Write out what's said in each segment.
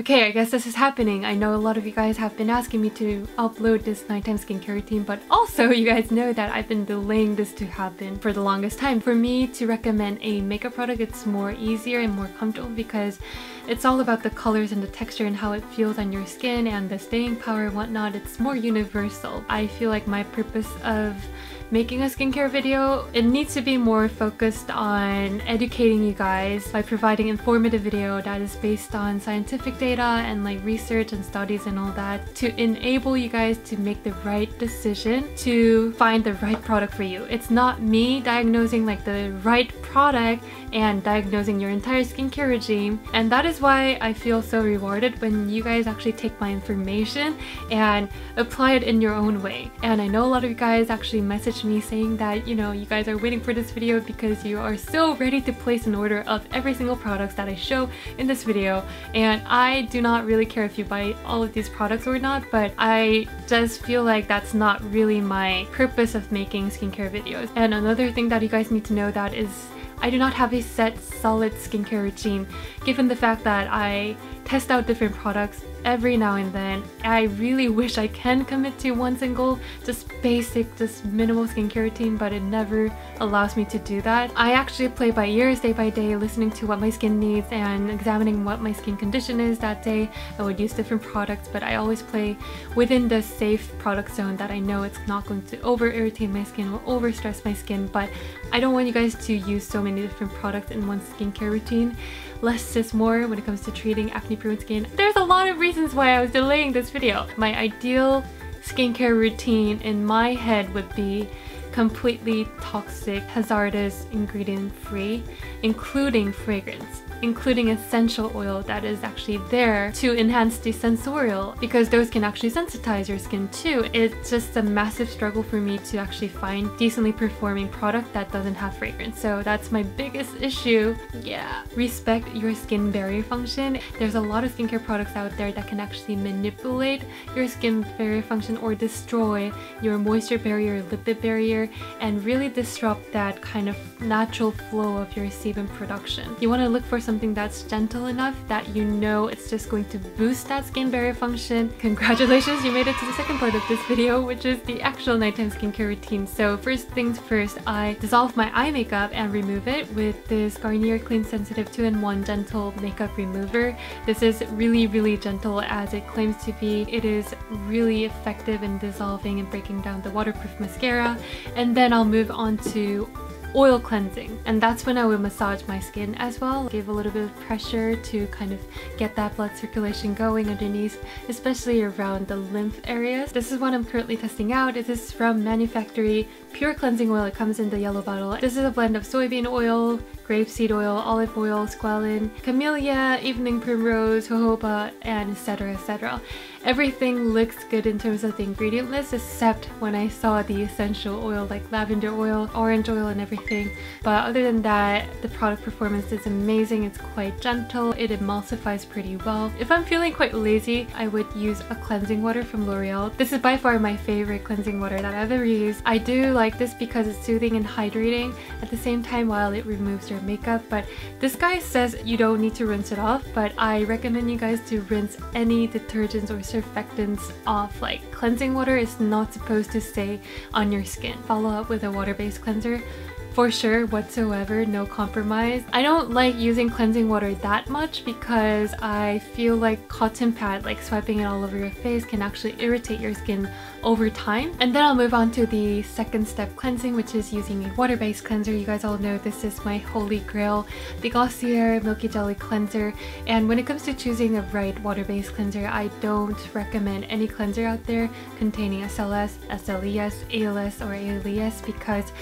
okay, I guess this is happening. I know a lot of you guys have been asking me to upload this nighttime skincare routine, but also you guys know that I've been delaying this to happen for the longest time. For me to recommend a makeup product, it's more easier and more comfortable because it's all about the colors and the texture and how it feels on your skin and the staying power and whatnot. It's more universal. I feel like my purpose of making a skincare video, it needs to be more focused on educating you guys by providing informative video that is based on scientific and like research and studies and all that to enable you guys to make the right decision to find the right product for you. It's not me diagnosing like the right product and diagnosing your entire skincare regime and that is why I feel so rewarded when you guys actually take my information and apply it in your own way. And I know a lot of you guys actually message me saying that, you know, you guys are waiting for this video because you are so ready to place an order of every single products that I show in this video. And I do not really care if you buy all of these products or not, but I just feel like that's not really my purpose of making skincare videos. And another thing that you guys need to know that is I do not have a set solid skincare routine given the fact that I test out different products every now and then. I really wish I can commit to one single, just basic, just minimal skincare routine, but it never allows me to do that. I actually play by ears day by day, listening to what my skin needs and examining what my skin condition is that day. I would use different products, but I always play within the safe product zone that I know it's not going to over irritate my skin or over stress my skin, but I don't want you guys to use so many different products in one skincare routine less is more when it comes to treating acne prone skin. There's a lot of reasons why I was delaying this video. My ideal skincare routine in my head would be completely toxic, hazardous, ingredient free, including fragrance including essential oil that is actually there to enhance the sensorial because those can actually sensitize your skin too. It's just a massive struggle for me to actually find decently performing product that doesn't have fragrance. So that's my biggest issue. Yeah. Respect your skin barrier function. There's a lot of skincare products out there that can actually manipulate your skin barrier function or destroy your moisture barrier, lipid barrier, and really disrupt that kind of natural flow of your sebum production. You want to look for some something that's gentle enough that you know it's just going to boost that skin barrier function. Congratulations, you made it to the second part of this video, which is the actual nighttime skincare routine. So first things first, I dissolve my eye makeup and remove it with this Garnier Clean Sensitive 2-in-1 Gentle Makeup Remover. This is really, really gentle as it claims to be. It is really effective in dissolving and breaking down the waterproof mascara. And then I'll move on to oil cleansing. And that's when I would massage my skin as well give a little bit of pressure to kind of get that blood circulation going underneath especially around the lymph areas. This is what I'm currently testing out. It is from Manyo Factory Pure Cleansing Oil. It comes in the yellow bottle. This is a blend of soybean oil grapeseed oil, olive oil, squalene, camellia, evening primrose, jojoba, and etc etc. Everything looks good in terms of the ingredient list except when I saw the essential oil like lavender oil, orange oil and everything. But other than that, the product performance is amazing. It's quite gentle. It emulsifies pretty well. If I'm feeling quite lazy, I would use a cleansing water from L'Oreal. This is by far my favorite cleansing water that I've ever used. I do like this because it's soothing and hydrating at the same time while it removes your makeup. But this guy says you don't need to rinse it off, but I recommend you guys to rinse any detergents or surfactants off. Like cleansing water is not supposed to stay on your skin. Follow up with a water-based cleanser for sure whatsoever no compromise. I don't like using cleansing water that much because i feel like cotton pad like swiping it all over your face can actually irritate your skin over time. And then i'll move on to the second step cleansing which is using a water-based cleanser. You guys all know this is my holy grail the Glossier milky jelly cleanser. And when it comes to choosing the right water-based cleanser i don't recommend any cleanser out there containing SLS, SLES, ALS or ALES because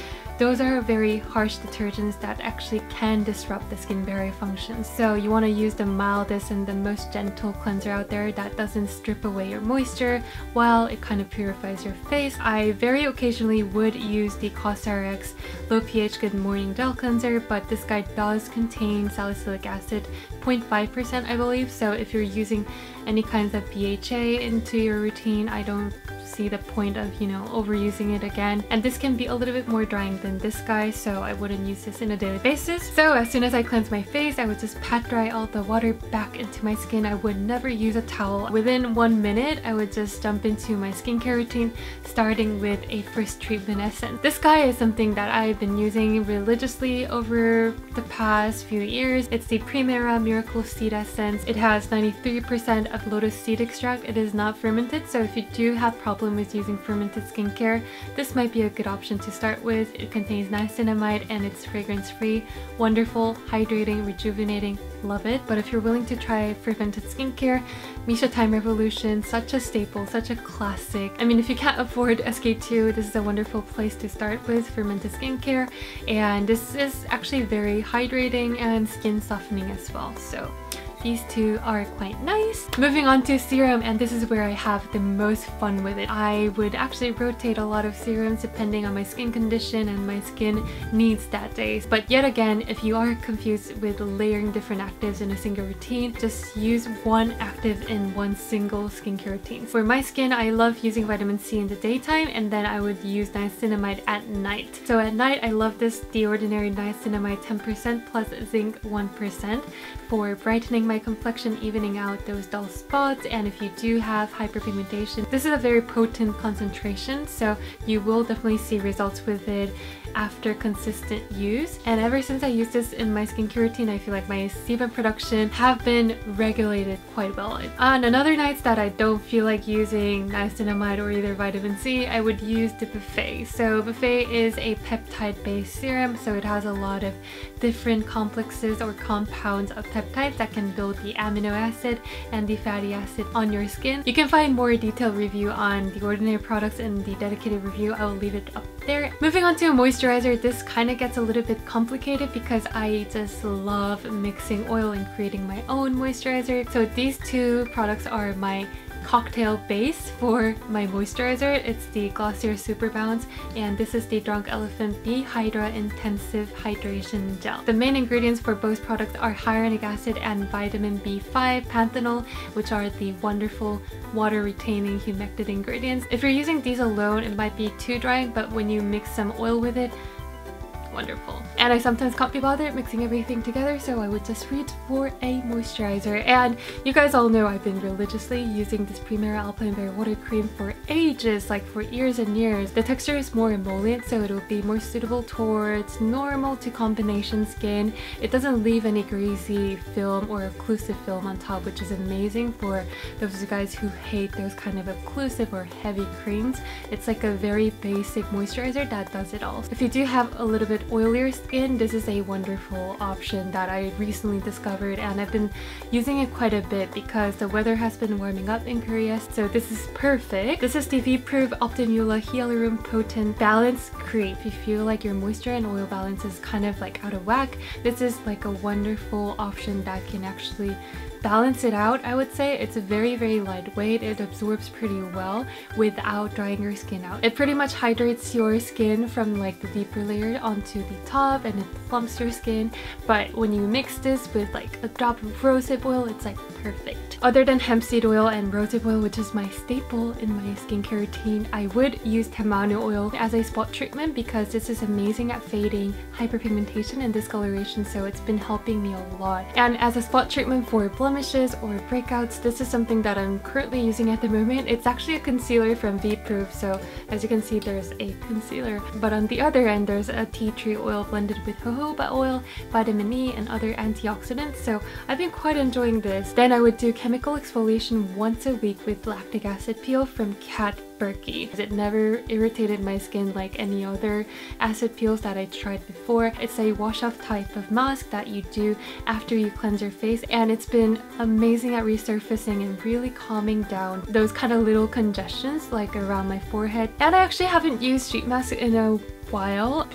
those are very harsh detergents that actually can disrupt the skin barrier function. So you want to use the mildest and the most gentle cleanser out there that doesn't strip away your moisture while it kind of purifies your face. I very occasionally would use the COSRX Low pH Good Morning Gel Cleanser, but this guy does contain salicylic acid, 0.5% I believe, so if you're using any kinds of BHA into your routine, I don't see the point of, you know, overusing it again. And this can be a little bit more drying than this guy, so I wouldn't use this in a daily basis. So as soon as I cleanse my face, I would just pat dry all the water back into my skin. I would never use a towel. Within one minute, I would just jump into my skincare routine, starting with a first treatment essence. This guy is something that I've been using religiously over the past few years. It's the Primera Miracle Seed Essence. It has 93% of lotus seed extract. It is not fermented, so if you do have problem with using fermented skincare, this might be a good option to start with. It contains niacinamide and it's fragrance free. Wonderful, hydrating, rejuvenating, love it. But if you're willing to try fermented skincare, Missha Time Revolution, such a staple, such a classic. I mean, if you can't afford SK-II, this is a wonderful place to start with fermented skincare. And this is actually very hydrating and skin softening as well. So these two are quite nice. Moving on to serum, and this is where I have the most fun with it. I would actually rotate a lot of serums depending on my skin condition and my skin needs that day. But yet again, if you are confused with layering different actives in a single routine, just use one active in one single skincare routine. For my skin, I love using vitamin C in the daytime and then I would use niacinamide at night. So at night, I love this The Ordinary Niacinamide 10% plus zinc 1% for brightening my complexion, evening out those dull spots, and if you do have hyperpigmentation, this is a very potent concentration, so you will definitely see results with it after consistent use. And ever since I used this in my skincare routine, I feel like my sebum production have been regulated quite well. On another nights that I don't feel like using niacinamide or either vitamin C, I would use the Buffet. So Buffet is a peptide-based serum, so it has a lot of different complexes or compounds of peptides that can build the amino acid and the fatty acid on your skin. You can find more detailed review on the ordinary products in the dedicated review. I will leave it up there. Moving on to a moisturizer, this kind of gets a little bit complicated because I just love mixing oil and creating my own moisturizer. So these two products are my cocktail base for my moisturizer. It's the Glossier Super Bounce and this is the Drunk Elephant B Hydra Intensive Hydration Gel. The main ingredients for both products are hyaluronic acid and vitamin B5 panthenol which are the wonderful water retaining humectant ingredients. If you're using these alone it might be too dry but when you mix some oil with it wonderful. And I sometimes can't be bothered mixing everything together so I would just reach for a moisturizer. And you guys all know I've been religiously using this Primera Alpine Berry Water Cream for ages, like for years and years. The texture is more emollient so it will be more suitable towards normal to combination skin. It doesn't leave any greasy film or occlusive film on top which is amazing for those guys who hate those kind of occlusive or heavy creams. It's like a very basic moisturizer that does it all. If you do have a little bit oilier skin, this is a wonderful option that I recently discovered and I've been using it quite a bit because the weather has been warming up in Korea so this is perfect. This is the VPROVE Optumula Hyaluronic Potent Balance Cream. If you feel like your moisture and oil balance is kind of like out of whack, this is like a wonderful option that can actually balance it out, I would say. It's a very, very lightweight. It absorbs pretty well without drying your skin out. It pretty much hydrates your skin from like the deeper layer onto the top and it plumps your skin. But when you mix this with like a drop of rosehip oil, it's like perfect. Other than hemp seed oil and rosehip oil, which is my staple in my skincare routine, I would use tamanu oil as a spot treatment because this is amazing at fading hyperpigmentation and discoloration, so it's been helping me a lot. And as a spot treatment for blemishes or breakouts, this is something that I'm currently using at the moment. It's actually a concealer from VPROVE, so as you can see, there's a concealer. But on the other end, there's a tea tree oil blended with jojoba oil, vitamin E, and other antioxidants, so I've been quite enjoying this. Then I would do chemical exfoliation once a week with lactic acid peel from Kat Burki. It never irritated my skin like any other acid peels that I tried before. It's a wash off type of mask that you do after you cleanse your face and it's been amazing at resurfacing and really calming down those kind of little congestions like around my forehead. And I actually haven't used sheet mask in a while.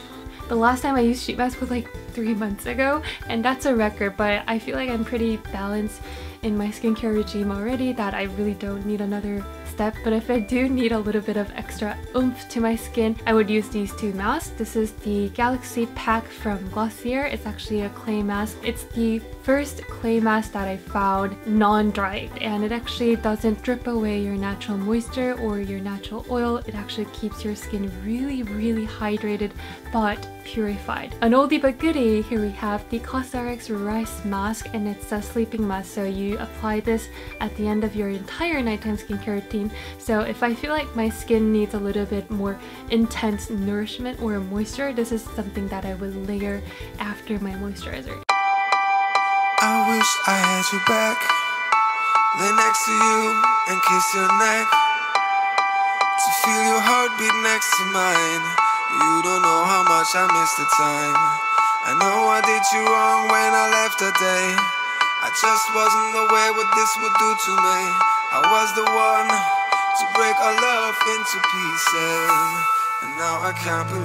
The last time I used sheet mask was like three months ago and that's a record but I feel like I'm pretty balanced in my skincare regime already that I really don't need another step but if I do need a little bit of extra oomph to my skin I would use these two masks. This is the Galaxy Pack from Glossier. It's actually a clay mask. It's the first clay mask that I found non-dried and it actually doesn't drip away your natural moisture or your natural oil. It actually keeps your skin really really hydrated but purified. An oldie but goodie, here we have the Cosrx Rice Mask and it's a sleeping mask so you apply this at the end of your entire nighttime skincare routine so if I feel like my skin needs a little bit more intense nourishment or moisture, this is something that I would layer after my moisturizer. I wish I had you back, lay next to you and kiss your neck. To feel your heartbeat next to mine. You don't know how much I miss the time. I know I did you wrong when I left today. I just wasn't aware what this would do to me. I was the one to break our love into pieces. And now I can't believe.